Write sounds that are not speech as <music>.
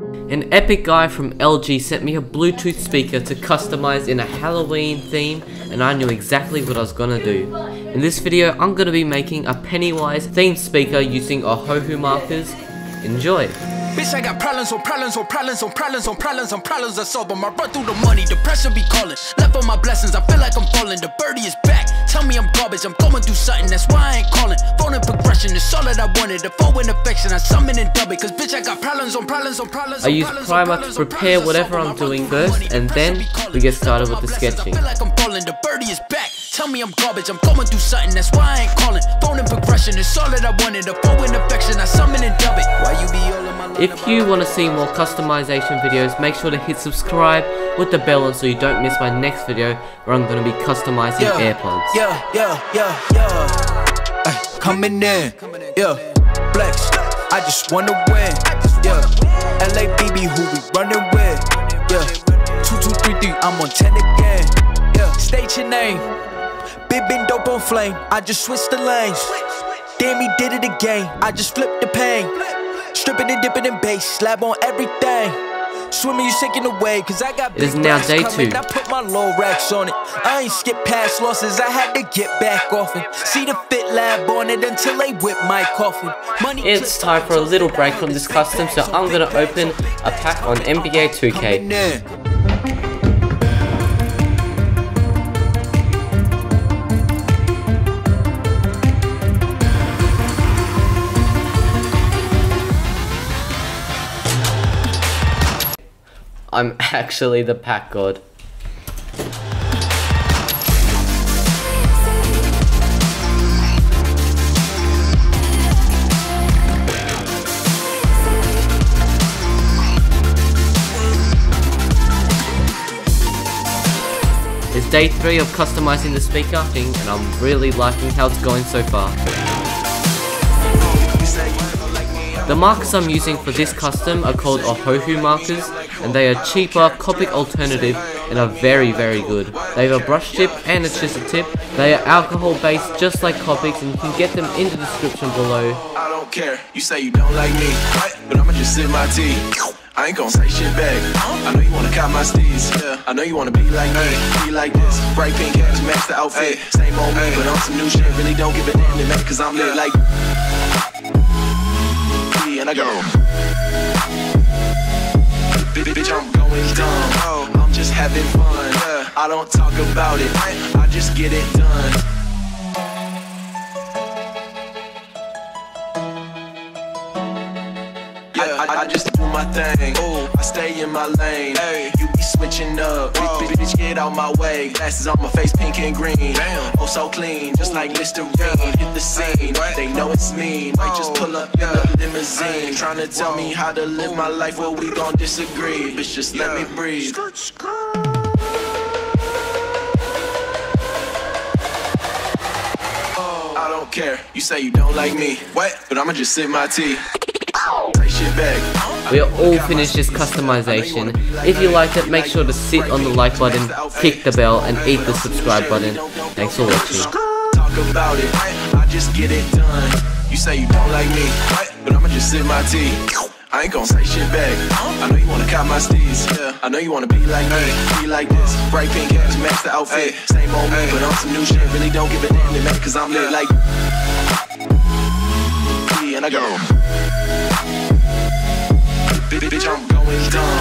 An epic guy from LG sent me a Bluetooth speaker to customize in a Halloween theme and I knew exactly what I was gonna do. In this video, I'm gonna be making a Pennywise themed speaker using Ohuhu markers. Enjoy! Bitch, I got problems on problems on problems on problems on problems on problems I solve them. I run through the money, the pressure be calling. Left on my blessings, I feel like I'm falling. The birdie is back. Tell me I'm garbage, I'm going through something, that's why I ain't calling. Phone in progression, it's all that I wanted. The phone in affection, I summon and dub it. Cause bitch, I got problems on problems on problems. I use Primer to prepare whatever I'm doing first, and then we get started with the sketching. I feel like I'm falling, the birdie is back. Tell me I'm garbage, I'm going through something, that's why I ain't calling. Phone in progression, it's all that I wanted. The phone in affection, I summon and dub it. Why you be all in my line If you want to see more customization videos, make sure to hit subscribe with the bell on so you don't miss my next video where I'm going to be customizing Yeah. AirPods. Yeah, yeah, yeah, yeah. Ay, coming in, yeah. Flex, I just wanna win, yeah. LABB, who we running with, yeah. Two, two, three, three, I'm on 10 again, yeah. State your name, on flame. I just switched the lanes. Damn, he did it again. I just flipped the pain. Stripping and dipping in bass, slab on everything. Swimming, you sinking away, cause I got It is big now day coming. two. I put my low racks on it. I ain't skip past losses, I had to get back off it. See the fit lab on it until they whip my coffin. Money It's time for a little break from this custom, so I'm to open a pack on NBA 2K. I'm <laughs> actually the pack god. It's day 3 of customizing the speaker thing and I'm really liking how it's going so far. The markers I'm using for this custom are called Ohuhu markers and they are cheaper Copic alternative and are very very good. They have a brush tip and it's just a chisel tip. They are alcohol based just like Copics and you can get them in the description below. I don't care. You say you don't like me, but I'ma just sip my tea. I ain't gon' say shit back. I know you wanna cop my steez. Yeah. I know you wanna be like me, be like this. Bright pink hats match the outfit. Same old me, but on some new shit. Really don't give a damn to me, cause I'm lit like. And I go. Bitch, bitch, I'm going dumb. Oh. I'm just having fun. I don't talk about it. I just get it done. I, I just do my thing. I stay in my lane. Hey, You be switching up. Bitch, bitch, bitch, get out my way. Glasses on my face, pink and green. Oh, so clean, just like Listerine. Hit the scene. They know it's mean. Might just pull up in the limousine. Trying to tell me how to live my life. Well, we gon' disagree. Bitch, just let me breathe. I don't care. You say you don't like me. What? But I'ma just sip my tea. Say shit back. We are all finished this customization. If you liked it, make sure to sit on the like button, click the bell, and hit the subscribe button. Thanks for watching. About it. I just get it done. You say you don't like me, but I'ma just sip my tea. I ain't gon' say shit back. I know you wanna cop my steez. Yeah. I know you wanna be like me, be like this. Bright pink hats match the outfit. Same old me, but on some new shit. Really don't give a damn to me, cause I'm lit like. And I go. Bitch, I'm going dumb.